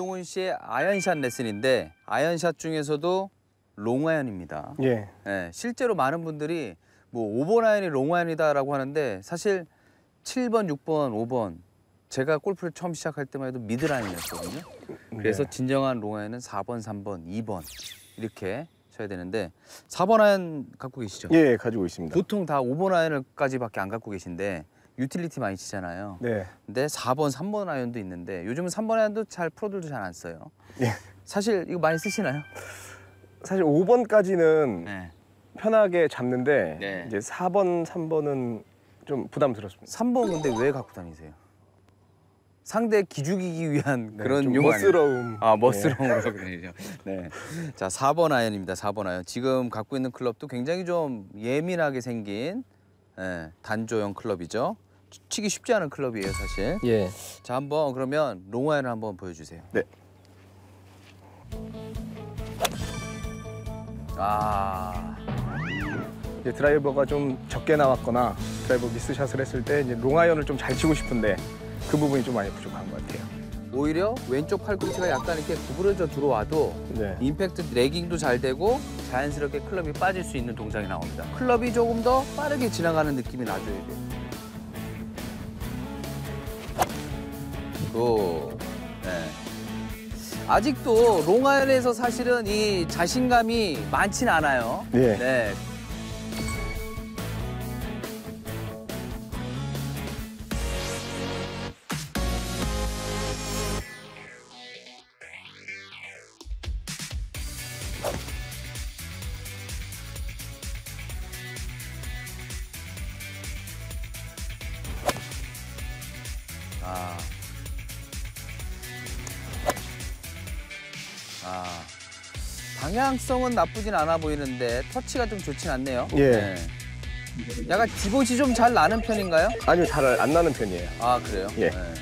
이종훈 씨의 아이언샷 레슨인데 아이언샷 중에서도 롱아이언입니다. 예. 예, 실제로 많은 분들이 뭐 5번 아이언이 롱아이언이다라고 하는데 사실 7번, 6번, 5번 제가 골프를 처음 시작할 때만 해도 미들 아이언이었거든요. 그래서 네. 진정한 롱아이언은 4번, 3번, 2번 이렇게 쳐야 되는데 4번 아이언 갖고 계시죠? 예, 가지고 있습니다. 보통 다 5번 아이언까지밖에 안 갖고 계신데 utility 많이 치잖아요. 네. 근데 4번, 3번 아이언도 있는데 요즘은 3번 아이언도 잘 프로들도 잘 안 써요. 예. 사실 이거 많이 쓰시나요? 사실 5번까지는 네. 편하게 잡는데 네. 이제 4번, 3번은 좀 부담스럽습니다. 3번 근데 왜 갖고 다니세요? 상대 기죽이기 위한 네, 그런 좀 용? 멋스러움. 아 멋스러움으로 그러죠. 네. 자 4번 아이언입니다. 4번 아이언. 지금 갖고 있는 클럽도 굉장히 좀 예민하게 생긴 예, 단조형 클럽이죠. 치기 쉽지 않은 클럽이에요 사실. 예. 예. 자 한번 그러면 롱 아이언 한번 보여주세요. 네. 아 이제 드라이버가 좀 적게 나왔거나 드라이버 미스샷을 했을 때 이제 롱아이언을 좀 잘 치고 싶은데 그 부분이 좀 많이 부족한 것 같아요. 오히려 왼쪽 팔꿈치가 약간 이렇게 구부러져 들어와도 네. 임팩트 lagging도 잘 되고 자연스럽게 클럽이 빠질 수 있는 동작이 나옵니다. 클럽이 조금 더 빠르게 지나가는 느낌이 나줘야 돼요. 고. 네. 아직도 롱아이언에서 사실은 이 자신감이 많진 않아요. 예. 네. 방향성은 나쁘진 않아 보이는데 터치가 좀 좋진 않네요. 예. 네. 약간 디봇이 좀 잘 나는 편인가요? 아니요, 잘 안 나는 편이에요. 아 그래요? 예. 네.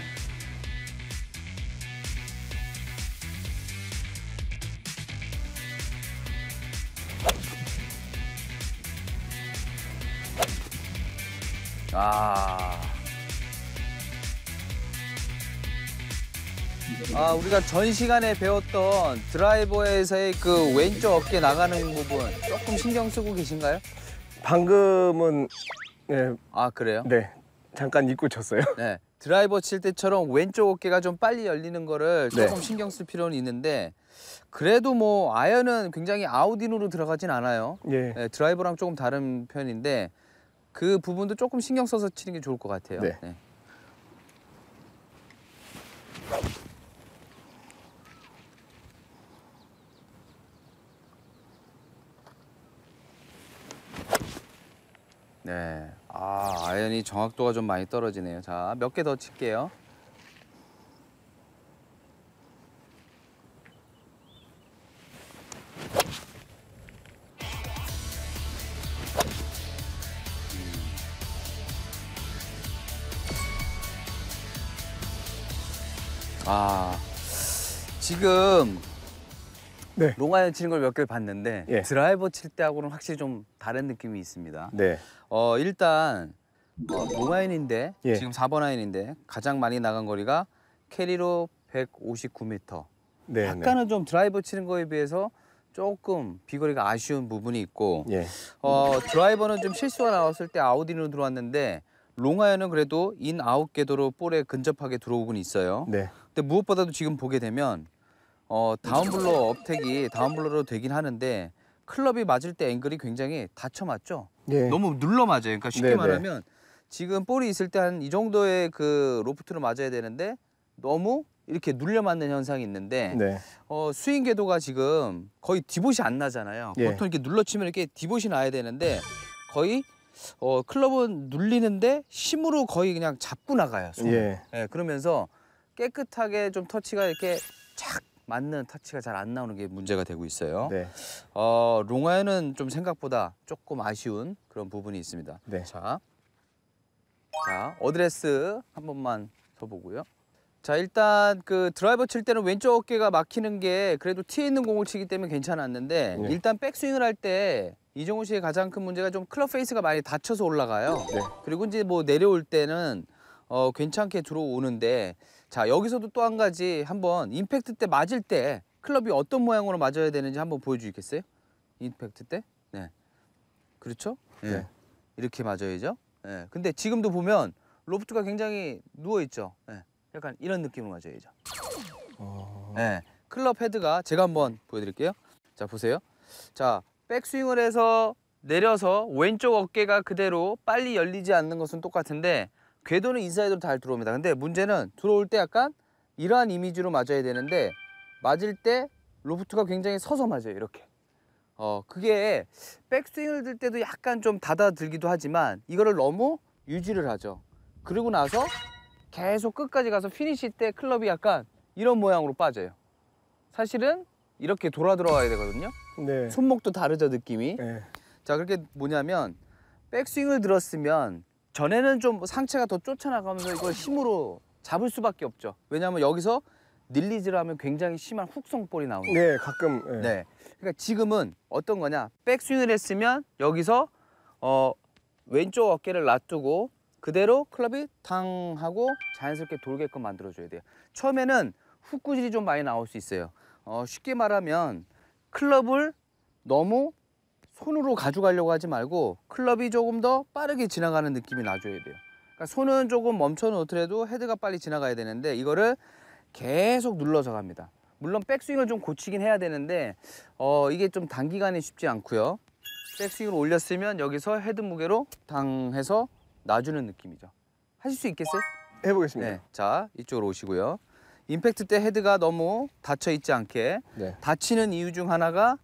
아. 아, 우리가 전 시간에 배웠던 드라이버에서의 그 왼쪽 어깨 나가는 부분 조금 신경 쓰고 계신가요? 방금은 네, 아, 그래요? 네 잠깐 잊고 쳤어요. 네. 드라이버 칠 때처럼 왼쪽 어깨가 좀 빨리 열리는 거를 네. 조금 신경 쓸 필요는 있는데 그래도 뭐 아이언은 굉장히 아웃인으로 들어가진 않아요. 예. 네, 드라이버랑 조금 다른 편인데 그 부분도 조금 신경 써서 치는 게 좋을 것 같아요. 네. 네. 아, 아이언이 정확도가 좀 많이 떨어지네요. 자, 몇 개 더 칠게요. 아, 지금 네. 롱아이언 치는 걸 몇 개를 봤는데 예. 드라이버 칠 때하고는 확실히 좀 다른 느낌이 있습니다. 네. 어 일단 어, 롱아이언인데 예. 지금 4번 아이언인데 가장 많이 나간 거리가 캐리로 159m. 네. 약간은 좀 드라이버 치는 거에 비해서 조금 비거리가 아쉬운 부분이 있고 네. 예. 어 드라이버는 좀 실수가 나왔을 때 out-in으로 들어왔는데 롱아이언은 그래도 in-out 궤도로 볼에 근접하게 들어오곤 있어요. 네. 근데 무엇보다도 지금 보게 되면 어 다운블로 attack이 다운블로로 되긴 하는데 클럽이 맞을 때 앵글이 굉장히 닫혀 맞죠? 예. 너무 눌러 맞아요. 그러니까 쉽게 네, 네. 말하면 지금 볼이 있을 때 한 이 정도의 그 로프트로 맞아야 되는데 너무 이렇게 눌려 맞는 현상이 있는데 네. 어, 스윙 궤도가 지금 거의 디봇이 안 나잖아요. 예. 보통 이렇게 눌러치면 이렇게 디봇이 나야 되는데 거의 어, 클럽은 눌리는데 힘으로 거의 그냥 잡고 나가요. 손을. 예. 예, 그러면서 깨끗하게 좀 터치가 이렇게 착 맞는 터치가 잘 안 나오는 게 문제가 되고 있어요. 네. 어, 롱아이언은 좀 생각보다 조금 아쉬운 그런 부분이 있습니다. 네. 자, 자 어드레스 한 번만 더 보고요. 자 일단 그 드라이버 칠 때는 왼쪽 어깨가 막히는 게 그래도 티에 있는 공을 치기 때문에 괜찮았는데 네. 일단 백스윙을 할 때 이정우 씨의 가장 큰 문제가 좀 클럽 페이스가 많이 닫혀서 올라가요. 네. 그리고 이제 뭐 내려올 때는 어 괜찮게 들어오는데 자 여기서도 또 한 가지 한번 임팩트 때 맞을 때 클럽이 어떤 모양으로 맞아야 되는지 한번 보여주겠어요? 임팩트 때? 네. 그렇죠? 예. 네. 이렇게 맞아야죠. 예. 근데 지금도 보면 로프트가 굉장히 누워 있죠. 예. 약간 이런 느낌으로 맞아야죠. 어... 네. 클럽 헤드가 제가 한번 보여드릴게요. 자 보세요. 자 백스윙을 해서 내려서 왼쪽 어깨가 그대로 빨리 열리지 않는 것은 똑같은데 궤도는 인사이드로 잘 들어옵니다. 근데 문제는 들어올 때 약간 이러한 이미지로 맞아야 되는데 맞을 때 로프트가 굉장히 서서 맞아요. 이렇게. 어 그게 백스윙을 들 때도 약간 좀 닫아들기도 하지만 이거를 너무 유지를 하죠. 그리고 나서 계속 끝까지 가서 피니시 때 클럽이 약간 이런 모양으로 빠져요. 사실은 이렇게 돌아 들어와야 되거든요. 네. 손목도 다르죠 느낌이. 네. 자 그렇게 뭐냐면 백스윙을 들었으면 전에는 좀 상체가 더 쫓아나가면서 이걸 힘으로 잡을 수밖에 없죠. 왜냐하면 여기서 닐리즈를 하면 굉장히 심한 훅성볼이 나옵니다. 네, 가끔 네. 네. 그러니까 지금은 어떤 거냐? 백스윙을 했으면 여기서 어 왼쪽 어깨를 놔두고 그대로 클럽이 탕 하고 자연스럽게 돌게끔 만들어줘야 돼요. 처음에는 훅 구질이 좀 많이 나올 수 있어요. 어 쉽게 말하면 클럽을 너무 손으로 가져가려고 하지 말고 클럽이 조금 더 빠르게 지나가는 느낌이 나줘야 돼요. 그러니까 손은 조금 멈춰 놓더라도 헤드가 빨리 지나가야 되는데 이거를 계속 눌러서 갑니다. 물론 백스윙을 좀 고치긴 해야 되는데 어 이게 좀 단기간에 쉽지 않고요. 백스윙을 올렸으면 여기서 헤드 무게로 당 해서 놔주는 느낌이죠. 하실 수 있겠어요? 해보겠습니다. 네. 자 이쪽으로 오시고요. 임팩트 때 헤드가 너무 닫혀 있지 않게 네. 닫히는 이유 중 하나가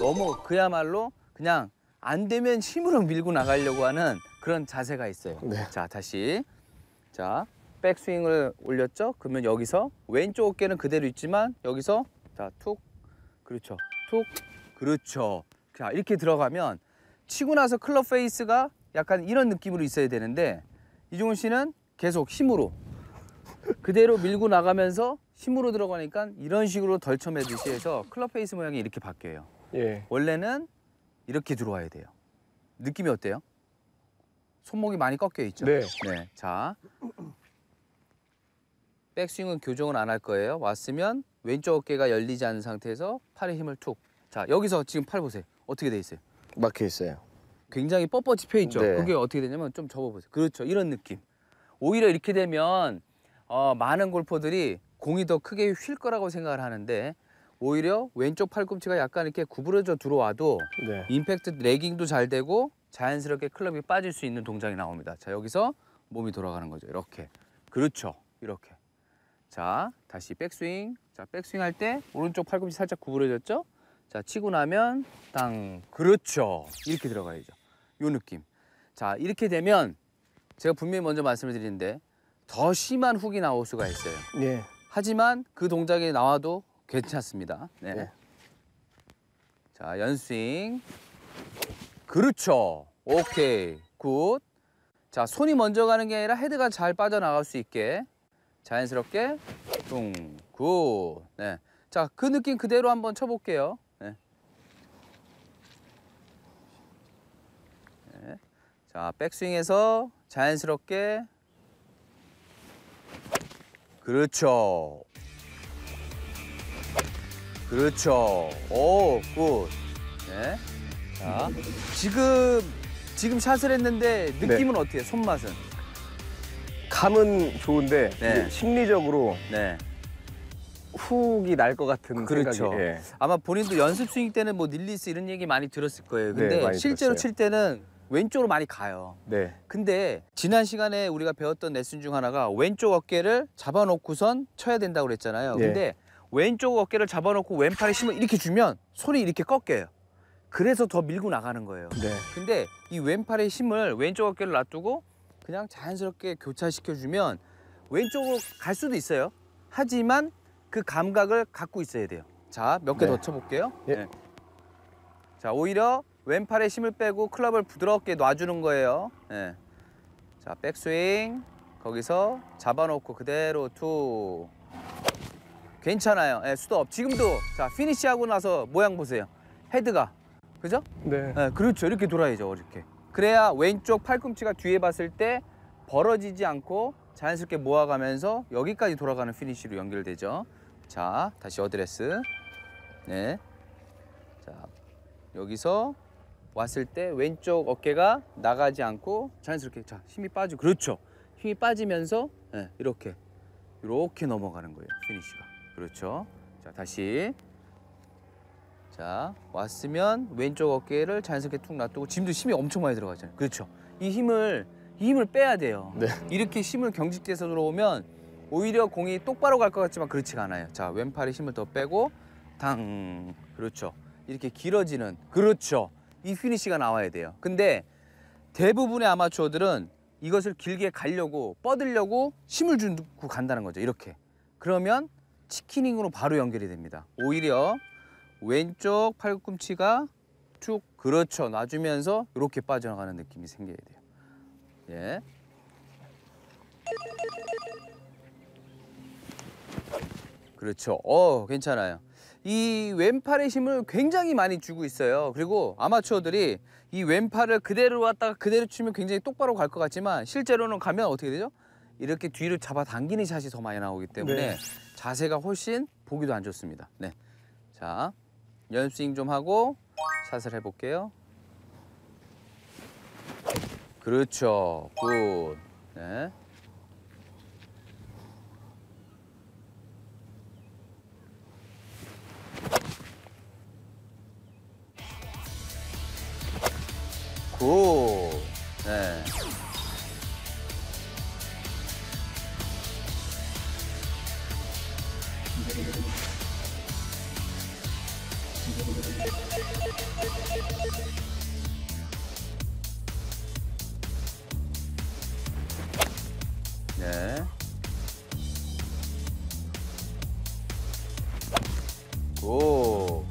너무 그야말로 그냥 안 되면 힘으로 밀고 나가려고 하는 그런 자세가 있어요. 네. 자 다시 자 백스윙을 올렸죠. 그러면 여기서 왼쪽 어깨는 그대로 있지만 여기서 자 툭 그렇죠 툭 그렇죠. 자 이렇게 들어가면 치고 나서 클럽 페이스가 약간 이런 느낌으로 있어야 되는데 이종훈 씨는 계속 힘으로 그대로 밀고 나가면서 힘으로 들어가니까 이런 식으로 둘러매듯이 해서 클럽 페이스 모양이 이렇게 바뀌어요. 예. 원래는 이렇게 들어와야 돼요. 느낌이 어때요? 손목이 많이 꺾여 있죠? 네. 네. 자. 백스윙은 교정을 안할 거예요. 왔으면 왼쪽 어깨가 열리지 않은 상태에서 팔에 힘을 툭. 자, 여기서 지금 팔 보세요. 어떻게 돼 있어요? 막혀 있어요. 굉장히 뻣뻣이 펴 있죠. 네. 그게 어떻게 되냐면 좀 접어 보세요. 그렇죠. 이런 느낌. 오히려 이렇게 되면 어, 많은 골퍼들이 공이 더 크게 휠 거라고 생각을 하는데 오히려 왼쪽 팔꿈치가 약간 이렇게 구부러져 들어와도 네. 임팩트 레깅도 잘 되고 자연스럽게 클럽이 빠질 수 있는 동작이 나옵니다. 자 여기서 몸이 돌아가는 거죠. 이렇게 그렇죠. 이렇게 자 다시 백스윙. 자 백스윙 할 때 오른쪽 팔꿈치 살짝 구부러졌죠? 자 치고 나면 땅 그렇죠. 이렇게 들어가야죠. 요 느낌. 자 이렇게 되면 제가 분명히 먼저 말씀을 드리는데 더 심한 훅이 나올 수가 있어요. 예. 하지만 그 동작이 나와도 괜찮습니다. 네. 네. 자, 연습 스윙. 그렇죠. 오케이. good. 자, 손이 먼저 가는 게 아니라 헤드가 잘 빠져나갈 수 있게 자연스럽게 뚱. 굿. 네. 자, 그 느낌 그대로 한번 쳐볼게요. 네. 네. 자, 백스윙에서 자연스럽게 그렇죠. 그렇죠. 오, good. 네. 자, 지금 지금 샷을 했는데 느낌은 어때요? 손맛은? 감은 좋은데 네. 심리적으로 네. 훅이 날 것 같은 그렇죠. 생각이 예. 아마 본인도 연습 스윙 때는 뭐 닐리스 이런 얘기 많이 들었을 거예요. 근데 네, 실제로 들었어요. 칠 때는 왼쪽으로 많이 가요. 네. 근데 지난 시간에 우리가 배웠던 레슨 중 하나가 왼쪽 어깨를 잡아놓고선 쳐야 된다고 그랬잖아요. 예. 근데 왼쪽 어깨를 잡아놓고 왼팔에 힘을 이렇게 주면 손이 이렇게 꺾여요. 그래서 더 밀고 나가는 거예요. 네. 근데 이 왼팔의 힘을 왼쪽 어깨를 놔두고 그냥 자연스럽게 교차시켜주면 왼쪽으로 갈 수도 있어요. 하지만 그 감각을 갖고 있어야 돼요. 자, 몇 개더 네. 쳐볼게요. 예. 자, 오히려 왼팔에 힘을 빼고 클럽을 부드럽게 놔주는 거예요. 예. 자, 백스윙. 거기서 잡아놓고 그대로 투. 괜찮아요. 예, 스톱. 지금도 자, 피니시하고 나서 모양 보세요. 헤드가. 그죠? 네. 네, 그렇죠. 이렇게 돌아야죠. 이렇게. 그래야 왼쪽 팔꿈치가 뒤에 봤을 때 벌어지지 않고 자연스럽게 모아가면서 여기까지 돌아가는 피니쉬로 연결되죠. 자, 다시 어드레스. 네. 자, 여기서 왔을 때 왼쪽 어깨가 나가지 않고 자연스럽게 자 힘이 빠지고 그렇죠. 힘이 빠지면서 네, 이렇게 이렇게 넘어가는 거예요. 피니쉬가. 그렇죠. 자, 다시. 자, 왔으면 왼쪽 어깨를 자연스럽게 툭 놔두고 지금도 힘이 엄청 많이 들어가잖아요. 그렇죠. 이 힘을 이 힘을 빼야 돼요. 네. 이렇게 힘을 경직돼서 들어오면 오히려 공이 똑바로 갈 것 같지만 그렇지가 않아요. 자, 왼팔에 힘을 더 빼고 당 그렇죠. 이렇게 길어지는 그렇죠. 이 피니시가 나와야 돼요. 근데 대부분의 아마추어들은 이것을 길게 가려고 뻗으려고 힘을 주고 간다는 거죠. 이렇게. 그러면 치키닝으로 바로 연결이 됩니다. 오히려 왼쪽 팔꿈치가 쭉 그렇죠. 놔주면서 이렇게 빠져나가는 느낌이 생겨야 돼요. 예. 그렇죠. 어, 괜찮아요. 이 왼팔의 힘을 굉장히 많이 주고 있어요. 그리고 아마추어들이 이 왼팔을 그대로 왔다가 그대로 치면 굉장히 똑바로 갈 것 같지만 실제로는 가면 어떻게 되죠? 이렇게 뒤를 잡아 당기는 샷이 더 많이 나오기 때문에 네. 자세가 훨씬 보기도 안 좋습니다. 네. 자, 연습 스윙 좀 하고 샷을 해볼게요. 그렇죠. good. 네. 굿. 오.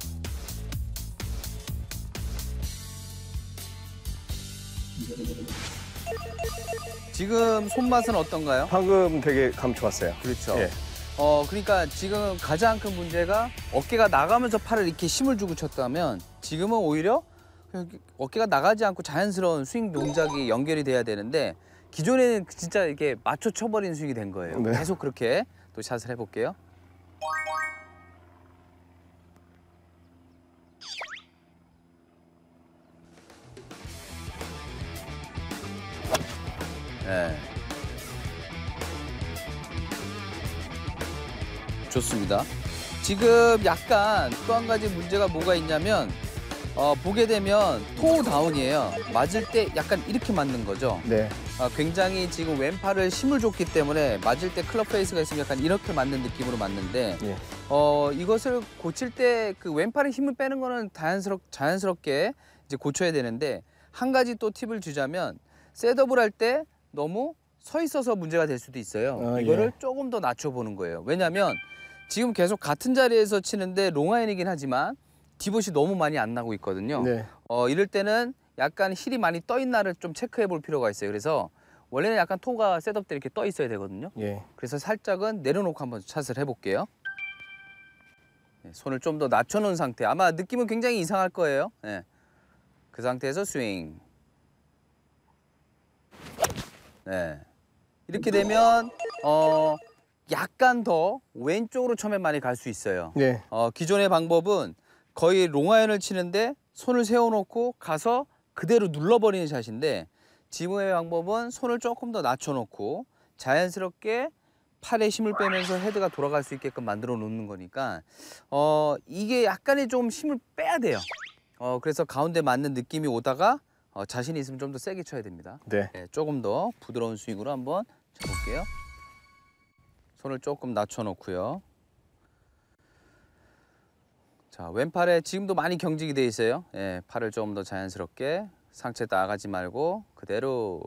지금 손맛은 어떤가요? 방금 되게 감 좋았어요. 그렇죠. 예. 어, 그러니까 지금 가장 큰 문제가 어깨가 나가면서 팔을 이렇게 힘을 주고 쳤다면 지금은 오히려 어깨가 나가지 않고 자연스러운 스윙 동작이 연결이 돼야 되는데 기존에는 진짜 이렇게 맞춰 쳐버리는 스윙이 된 거예요. 네. 계속 그렇게 또 샷을 해볼게요. 네. 좋습니다. 지금 약간 또 한 가지 문제가 뭐가 있냐면 어, 보게 되면 toe down이에요. 맞을 때 약간 이렇게 맞는 거죠. 네. 아, 굉장히 지금 왼팔을 힘을 줬기 때문에 맞을 때 클럽 페이스가 있으면 약간 이렇게 맞는 느낌으로 맞는데 예. 어, 이것을 고칠 때 그 왼팔에 힘을 빼는 거는 자연스럽, 자연스럽게 이제 고쳐야 되는데 한 가지 또 팁을 주자면 setup을 할 때 너무 서 있어서 문제가 될 수도 있어요. 아, 이거를 예. 조금 더 낮춰보는 거예요. 왜냐하면 지금 계속 같은 자리에서 치는데 롱아이언이긴 하지만 divot이 너무 많이 안 나고 있거든요. 네. 어, 이럴 때는 약간 힐이 많이 떠 있나를 좀 체크해 볼 필요가 있어요. 그래서 원래는 약간 toe가 setup 때 이렇게 떠 있어야 되거든요. 예. 그래서 살짝은 내려놓고 한번 샷을 해볼게요. 네, 손을 좀 더 낮춰놓은 상태. 아마 느낌은 굉장히 이상할 거예요. 네. 그 상태에서 스윙. 네. 이렇게 되면 어 약간 더 왼쪽으로 처음에 많이 갈 수 있어요. 네. 어, 기존의 방법은 거의 롱아이언을 치는데 손을 세워놓고 가서 그대로 눌러버리는 샷인데 지금의 방법은 손을 조금 더 낮춰놓고 자연스럽게 팔에 힘을 빼면서 헤드가 돌아갈 수 있게끔 만들어 놓는 거니까 어, 이게 약간의 좀 힘을 빼야 돼요. 어, 그래서 가운데 맞는 느낌이 오다가 어, 자신이 있으면 좀 더 세게 쳐야 됩니다. 네. 네, 조금 더 부드러운 스윙으로 한번 쳐볼게요. 손을 조금 낮춰놓고요. 자, 왼팔에 지금도 많이 경직이 돼 있어요. 예, 팔을 조금 더 자연스럽게 상체 나가지 말고 그대로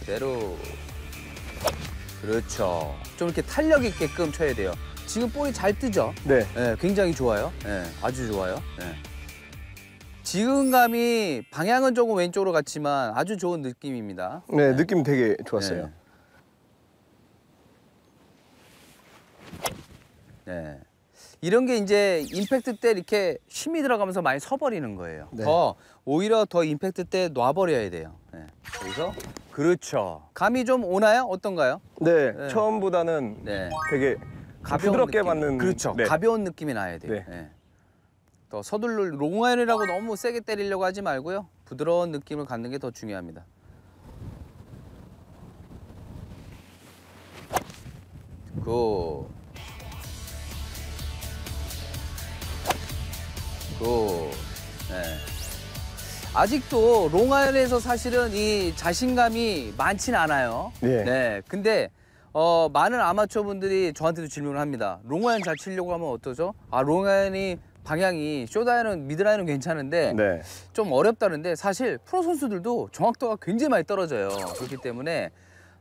그대로 그렇죠. 좀 이렇게 탄력 있게끔 쳐야 돼요. 지금 볼이 잘 뜨죠? 네. 예, 굉장히 좋아요. 예, 아주 좋아요. 예. 지금감이 방향은 조금 왼쪽으로 갔지만 아주 좋은 느낌입니다. 네. 느낌 되게 좋았어요. 네. 네. 이런 게 이제 임팩트 때 이렇게 힘이 들어가면서 많이 서버리는 거예요. 네. 더 오히려 더 임팩트 때 놔버려야 돼요. 네. 그래서 그렇죠. 감이 좀 오나요? 어떤가요? 네, 네. 처음보다는 네. 되게 느낌. 맞는 그렇죠. 네. 가벼운 느낌이 나야 돼요. 네. 네. 또 서둘러 롱아이언이라고 너무 세게 때리려고 하지 말고요. 부드러운 느낌을 갖는 게 더 중요합니다. good. good. 네. 아직도 롱아이언에서 사실은 이 자신감이 많진 않아요. 예. 네. 근데 어, 많은 아마추어 분들이 저한테도 질문을 합니다. 롱아이언 잘 치려고 하면 어떠죠? 아, 롱아이언이 방향이 숏아이언은 미들아이언은 괜찮은데 네. 좀 어렵다는데 사실 프로 선수들도 정확도가 굉장히 많이 떨어져요. 그렇기 때문에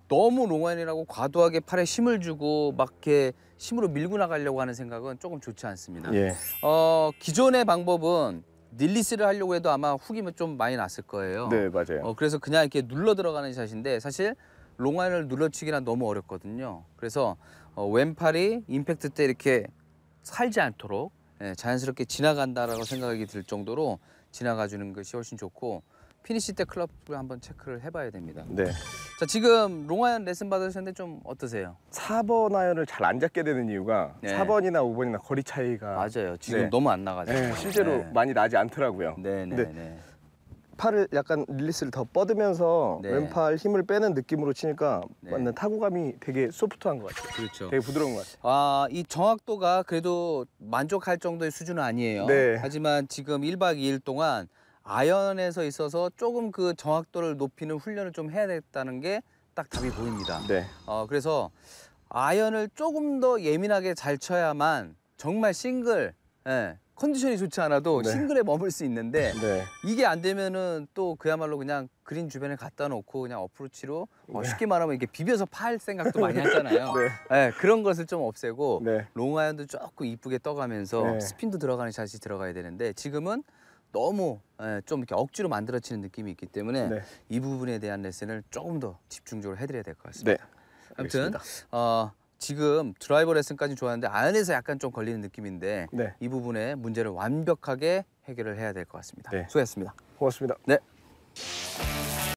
너무 롱아이언이라고 과도하게 팔에 힘을 주고 막 이렇게 힘으로 밀고 나가려고 하는 생각은 조금 좋지 않습니다. 예. 어, 기존의 방법은 release를 하려고 해도 아마 훅이면 좀 많이 났을 거예요. 네, 맞아요. 어, 그래서 그냥 이렇게 눌러 들어가는 샷인데 사실 롱아이언을 눌러치기란 너무 어렵거든요. 그래서 어, 왼팔이 임팩트 때 이렇게 살지 않도록 예, 자연스럽게 지나간다라고 생각이 들 정도로 지나가 주는 것이 훨씬 좋고 피니시 때 클럽을 한번 체크를 해봐야 됩니다. 네. 자 지금 롱아이언 레슨 받으셨는데 좀 어떠세요? 4번 아이언을 잘 안 잡게 되는 이유가 네. 4번이나 5번이나 거리 차이가 맞아요. 지금 네. 너무 안 나가죠. 네, 실제로 많이 나지 않더라고요. 네 네. 네. 네. 팔을 약간 릴리스를 더 뻗으면서 네. 왼팔 힘을 빼는 느낌으로 치니까 네. 맞는 타구감이 되게 소프트한 것 같아요. 그렇죠. 되게 부드러운 것 같아요. 아, 이 정확도가 그래도 만족할 정도의 수준은 아니에요. 네. 하지만 지금 1박 2일 동안 아연에서 있어서 조금 그 정확도를 높이는 훈련을 좀 해야 되겠다는 게 딱 답이 보입니다. 네. 어, 그래서 아연을 조금 더 예민하게 잘 쳐야만 정말 싱글, 예, 컨디션이 좋지 않아도 네. 싱글에 머물 수 있는데 네. 이게 안 되면은 또 그야말로 그냥 그린 주변에 갖다 놓고 그냥 어프로치로 어, 쉽게 말하면 이렇게 비벼서 팔 생각도 많이 하잖아요. 네. 예, 그런 것을 좀 없애고 네. 롱아이언도 조금 이쁘게 떠가면서 네. 스핀도 들어가는 샷이 들어가야 되는데 지금은 너무 예, 좀 이렇게 억지로 만들어치는 느낌이 있기 때문에 네. 이 부분에 대한 레슨을 조금 더 집중적으로 해드려야 될 것 같습니다. 네. 아무튼 알겠습니다. 어, 지금 드라이버 레슨까지 좋았는데 아연에서 약간 좀 걸리는 느낌인데 네. 이 부분에 문제를 완벽하게 해결을 해야 될 것 같습니다. 네. 수고했습니다. 고맙습니다. 네.